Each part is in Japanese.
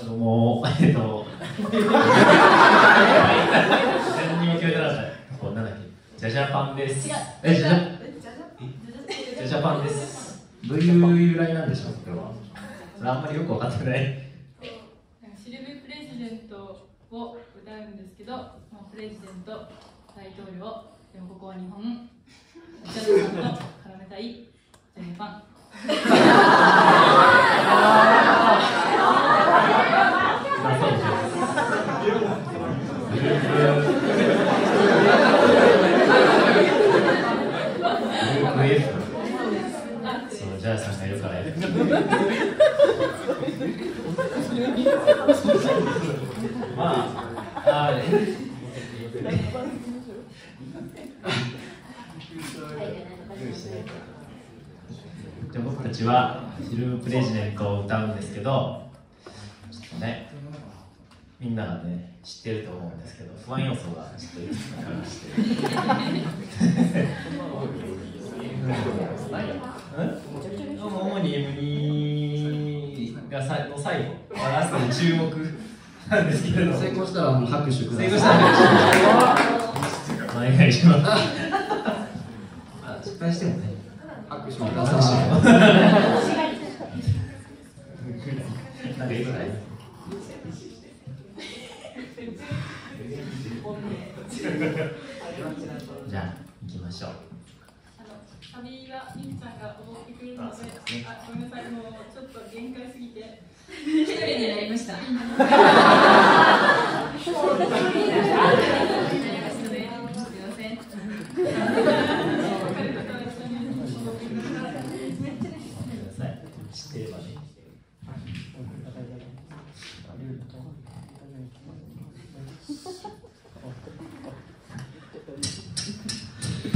子供 えっと 何にも決めてなかったこうなんだっけジャジャパンです。違う。えジャジャ？ジジャジャパンです。どういう由来なんでしょうこれは。それあんまりよく分かってない。シルビプレジデントを歌うんですけど、まあ、プレジデント大統領でもここは日本ジャズさんと絡めたいジャニーファンまあそうですグループ F そうジャーさんがいるからやるまああじゃあ僕たちはヒルプレジデントを歌うんですけどちょっとねみんながね知ってると思うんですけど不安要素がちょっといくつかありましてさの最後ラストに注目なんですけれど成功したらもう拍手ください。成功したらお願いしますあ失敗してもね。拍手くださない じゃあ行きましょうあのサビはみんちゃんが踊ってくれるのであごめんなさい。もうちょっと限界すぎて。一人になりました。すいませんごめんなさい知ってればね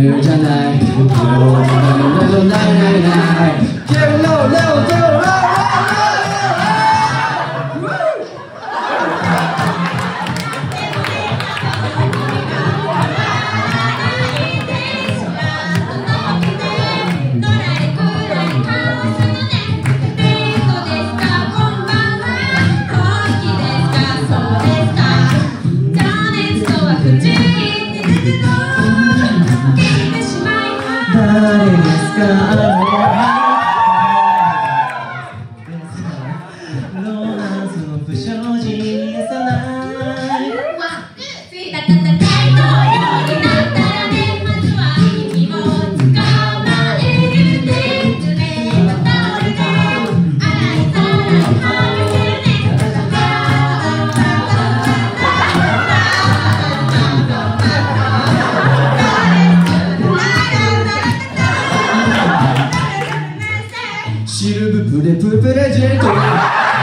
じゃないないないない Get low, low, low, low, low, Bye. 誰ですか tudo é tudo pra gente.